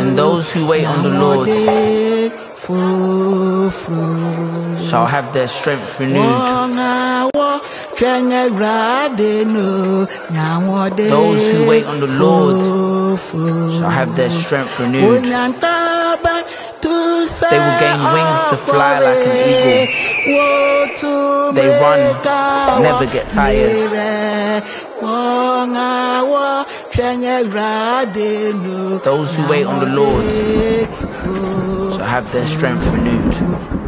And those who wait on the Lord shall have their strength renewed. Those who wait on the Lord shall have their strength renewed. They will gain wings to fly like an eagle. They run, never get tired. Those who wait on the Lord shall have their strength renewed.